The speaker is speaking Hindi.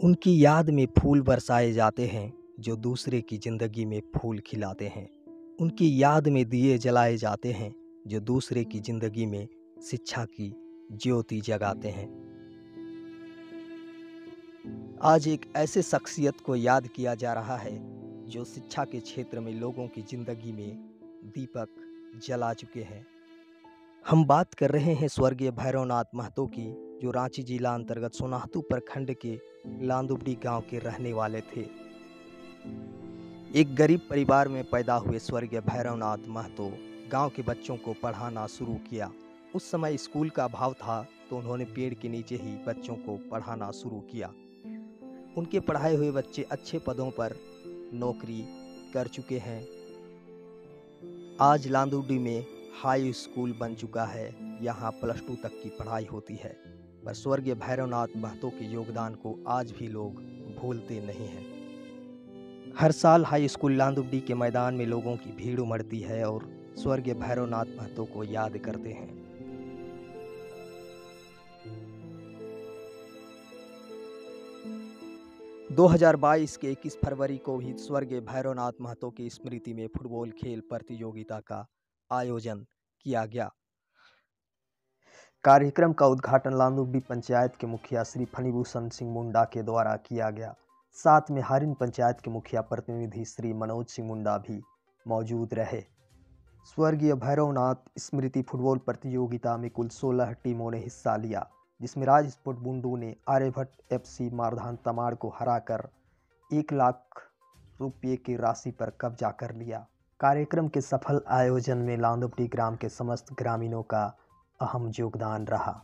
उनकी याद में फूल बरसाए जाते हैं, जो दूसरे की ज़िंदगी में फूल खिलाते हैं। उनकी याद में दिए जलाए जाते हैं, जो दूसरे की ज़िंदगी में शिक्षा की ज्योति जगाते हैं। आज एक ऐसे शख्सियत को याद किया जा रहा है, जो शिक्षा के क्षेत्र में लोगों की ज़िंदगी में दीपक जला चुके हैं। हम बात कर रहे हैं स्वर्गीय भैरवनाथ महतो की जो रांची जिला अंतर्गत सोनाहतू प्रखंड के लांदुबड़ी गाँव के रहने वाले थे। एक गरीब परिवार में पैदा हुए स्वर्गीय भैरवनाथ महतो गाँव के बच्चों को पढ़ाना शुरू किया। उस समय स्कूल का अभाव था तो उन्होंने पेड़ के नीचे ही बच्चों को पढ़ाना शुरू किया। उनके पढ़ाए हुए बच्चे अच्छे पदों पर नौकरी कर चुके हैं। आज लांदुडी में हाई स्कूल बन चुका है। यहाँ प्लस टू तक की पढ़ाई होती है। पर स्वर्गीय भैरवनाथ महतो के योगदान को आज भी लोग भूलते नहीं हैं। हर साल हाई स्कूल लांदुबडी के मैदान में लोगों की भीड़ उमड़ती है और स्वर्गीय भैरवनाथ महतो को याद करते हैं। 2022 के 21 फरवरी को भी स्वर्गीय भैरवनाथ महतो की स्मृति में फुटबॉल खेल प्रतियोगिता का आयोजन किया गया। कार्यक्रम का उद्घाटन लांदुबी पंचायत के मुखिया श्री फणिभूषण सिंह मुंडा के द्वारा किया गया। साथ में हारिन पंचायत के मुखिया प्रतिनिधि श्री मनोज सिंह मुंडा भी मौजूद रहे। स्वर्गीय भैरवनाथ स्मृति फुटबॉल प्रतियोगिता में कुल 16 टीमों ने हिस्सा लिया, जिसमें राज स्पोर्ट बुंडू ने आर्यभट्ट एफसी मारधान तमाड़ को हराकर एक लाख रुपये की राशि पर कब्जा कर लिया। कार्यक्रम के सफल आयोजन में लांदुपटी ग्राम के समस्त ग्रामीणों का अहम योगदान रहा।